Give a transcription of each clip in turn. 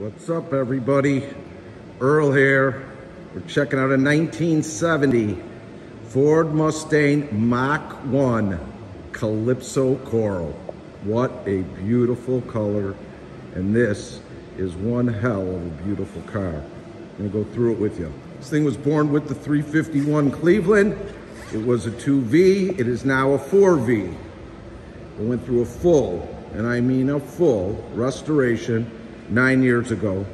What's up, everybody? Earl here. We're checking out a 1970 Ford Mustang Mach 1 Calypso Coral. What a beautiful color. And this is one hell of a beautiful car. I'm gonna go through it with you. This thing was born with the 351 Cleveland. It was a 2V. It is now a 4V. It went through a full, and I mean a full, restoration nine years ago.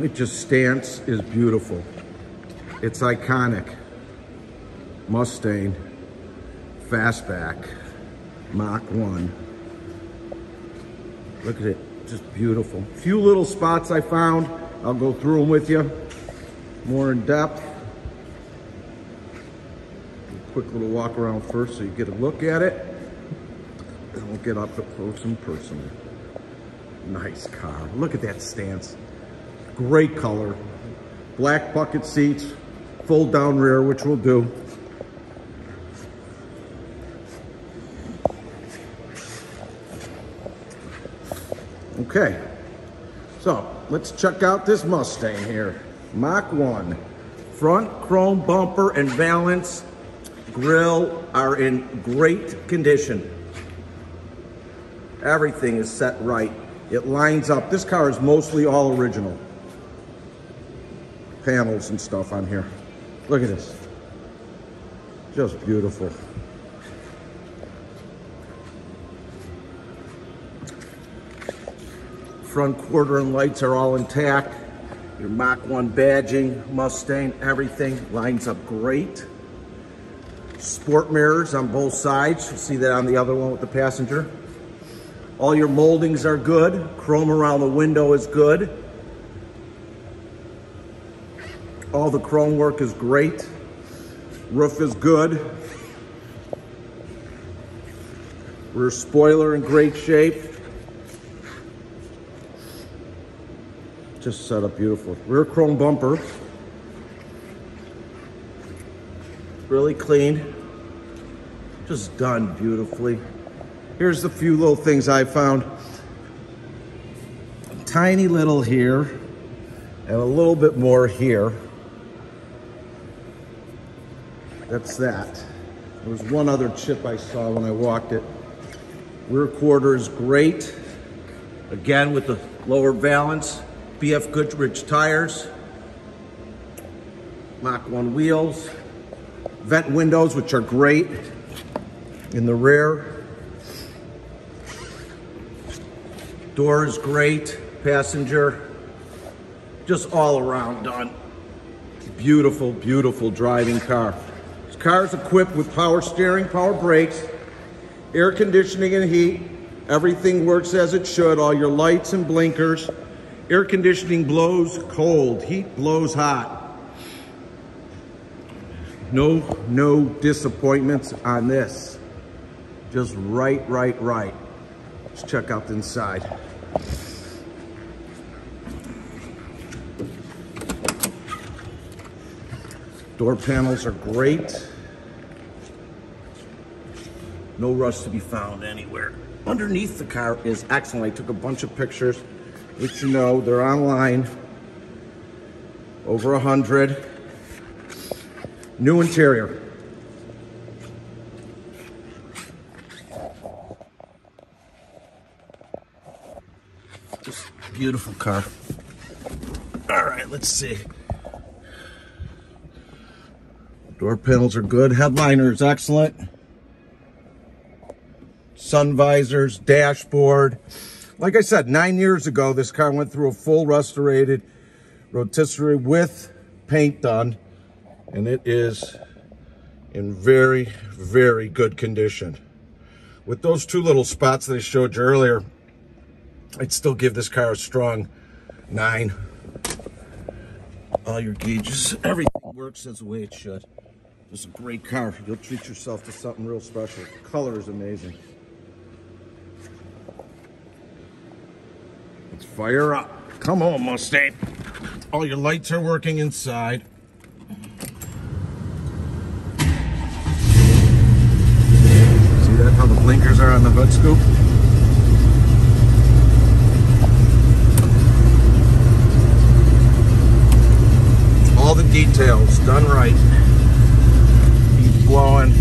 It just stance is beautiful. It's iconic. Mustang, fastback, Mach 1. Look at it, just beautiful. Few little spots I found. I'll go through them with you more in depth. Quick little walk around first so you get a look at it. And we'll get up close and personal. Nice car. Look at that stance. Great color. Black bucket seats, fold down rear, which we'll do. Okay, so let's check out this Mustang here. Mach 1. Front chrome bumper and valance grill are in great condition. Everything is set right. It lines up. This car is mostly all original. Panels and stuff on here. Look at this. Just beautiful. Front quarter and lights are all intact. Your Mach 1 badging, Mustang, everything lines up great. Sport mirrors on both sides. You see that on the other one with the passenger. All your moldings are good. Chrome around the window is good. All the chrome work is great. Roof is good. Rear spoiler in great shape. Just set up beautiful. Rear chrome bumper. Really clean. Just done beautifully. Here's the few little things I found. Tiny little here and a little bit more here. That's that. There was one other chip I saw when I walked it. Rear quarter is great. Again, with the lower valance, BF Goodrich tires, Mach 1 wheels, vent windows, which are great in the rear. Door is great, passenger, just all around done. Beautiful, beautiful driving car. This car is equipped with power steering, power brakes, air conditioning and heat. Everything works as it should, all your lights and blinkers. Air conditioning blows cold, heat blows hot. No, no disappointments on this. Just right, right, right. Let's check out the inside. Door panels are great. No rust to be found anywhere. Underneath the car is excellent. I took a bunch of pictures, which you know, they're online. Over a hundred. New interior. Just beautiful car. All right, let's see. Door panels are good. Headliner is excellent. Sun visors, dashboard. Like I said, nine years ago, this car went through a full restorated rotisserie with paint done. And it is in very, very good condition. With those two little spots that I showed you earlier, I'd still give this car a strong nine. All your gauges, everything works as the way it should. It's a great car. You'll treat yourself to something real special. The color is amazing. Let's fire up. Come on, Mustang. All your lights are working inside. See that, how the blinkers are on the hood scoop? Details done right. Keep blowing.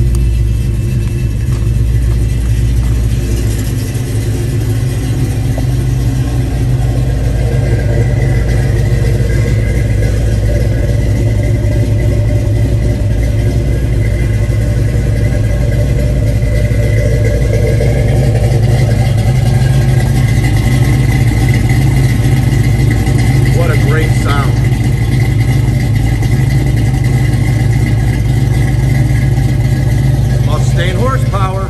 What a great sound. Mustang horsepower.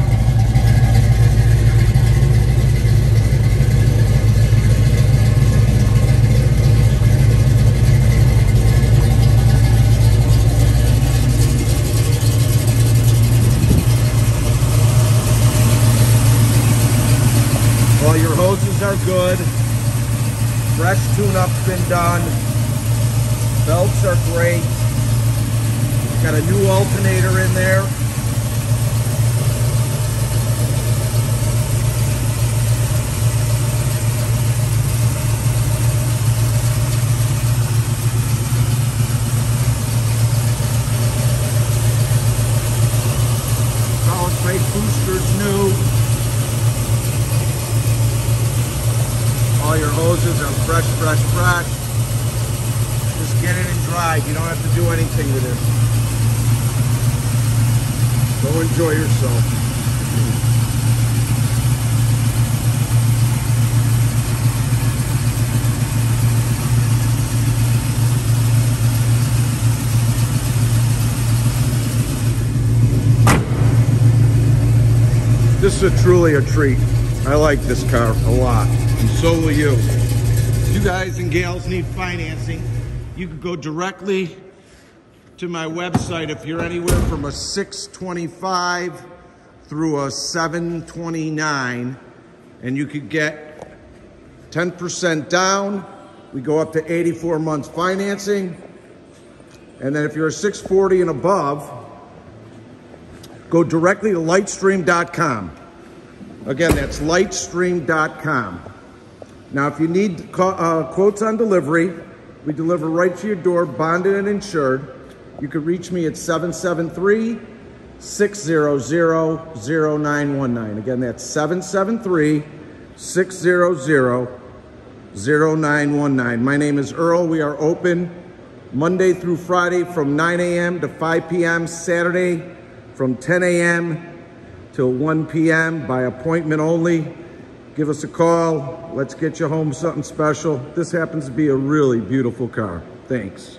All your hoses are good. Fresh tune-up's been done. Belts are great. Got a new alternator in there. Solid plate booster's new. All your hoses are fresh, fresh, fresh. Just You don't have to do anything with this. Go enjoy yourself. This is a truly a treat. I like this car a lot, and so will you. You guys and gals need financing, you can go directly to my website if you're anywhere from a 625 through a 729, and you could get 10% down. We go up to 84 months financing. And then if you're a 640 and above, go directly to lightstream.com. Again, that's lightstream.com. Now, if you need uh, quotes on delivery, we deliver right to your door, bonded and insured. You can reach me at 773 600 0919. Again, that's 773 600 0919. My name is Earl. We are open Monday through Friday from 9 a.m. to 5 p.m., Saturday from 10 a.m. till 1 p.m. by appointment only. Give us a call. Let's get you home something special. This happens to be a really beautiful car. Thanks.